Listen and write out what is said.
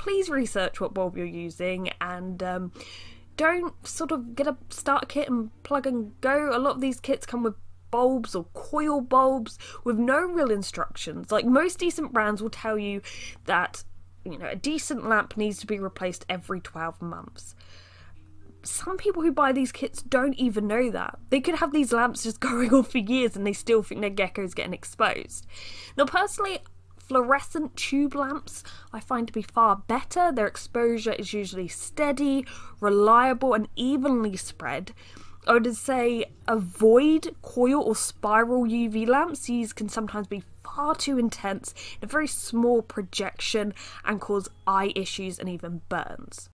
please research what bulb you're using and um, don't sort of get a starter kit and plug and go. A lot of these kits come with bulbs or coil bulbs with no real instructions. Like most decent brands will tell you that you know a decent lamp needs to be replaced every 12 months. Some people who buy these kits don't even know that. They could have these lamps just going on for years and they still think their gecko's getting exposed. Now, personally, fluorescent tube lamps I find to be far better. Their exposure is usually steady, reliable, and evenly spread. I would say avoid coil or spiral UV lamps. These can sometimes be far too intense, in a very small projection, and cause eye issues and even burns.